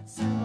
that's